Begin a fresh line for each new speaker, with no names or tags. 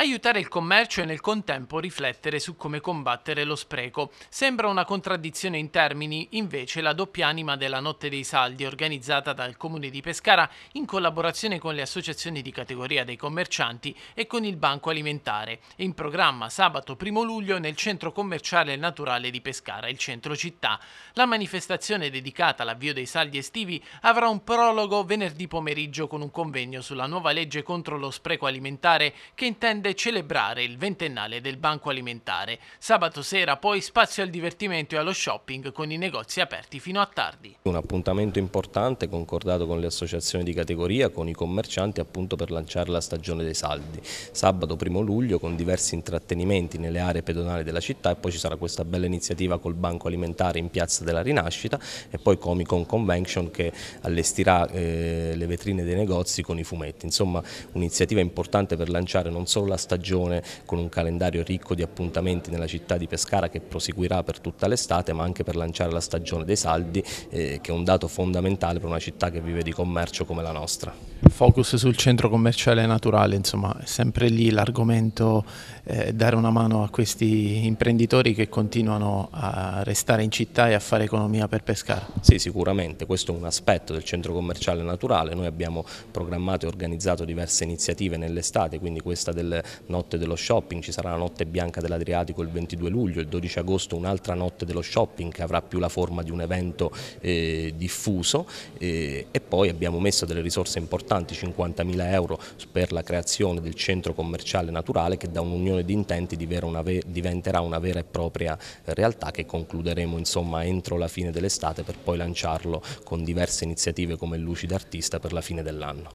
Aiutare il commercio e nel contempo riflettere su come combattere lo spreco. Sembra una contraddizione in termini, invece la doppia anima della Notte dei Saldi organizzata dal Comune di Pescara in collaborazione con le associazioni di categoria dei commercianti e con il Banco Alimentare. È in programma sabato 1 luglio nel centro commerciale naturale di Pescara, il centro città. La manifestazione dedicata all'avvio dei saldi estivi avrà un prologo venerdì pomeriggio con un convegno sulla nuova legge contro lo spreco alimentare che intende intende celebrare il ventennale del Banco Alimentare. Sabato sera poi spazio al divertimento e allo shopping con i negozi aperti fino a tardi.
Un appuntamento importante concordato con le associazioni di categoria, con i commercianti appunto per lanciare la stagione dei saldi. Sabato 1 luglio con diversi intrattenimenti nelle aree pedonali della città e poi ci sarà questa bella iniziativa col Banco Alimentare in Piazza della Rinascita e poi Comic Con Convention che allestirà eh, le vetrine dei negozi con i fumetti. Insomma un'iniziativa importante per lanciare non solo la stagione con un calendario ricco di appuntamenti nella città di Pescara che proseguirà per tutta l'estate ma anche per lanciare la stagione dei saldi eh, che è un dato fondamentale per una città che vive di commercio come la nostra.
Focus sul centro commerciale naturale, insomma è sempre lì l'argomento eh, dare una mano a questi imprenditori che continuano a restare in città e a fare economia per Pescara.
Sì sicuramente, questo è un aspetto del centro commerciale naturale, noi abbiamo programmato e organizzato diverse iniziative nell'estate, quindi questa del notte dello shopping, ci sarà la notte bianca dell'Adriatico il 22 luglio, il 12 agosto un'altra notte dello shopping che avrà più la forma di un evento eh, diffuso eh, e poi abbiamo messo delle risorse importanti, 50.000 euro per la creazione del centro commerciale naturale che da un'unione di intenti diventerà una vera e propria realtà che concluderemo insomma entro la fine dell'estate per poi lanciarlo con diverse iniziative come Luci d'Artista per la fine dell'anno.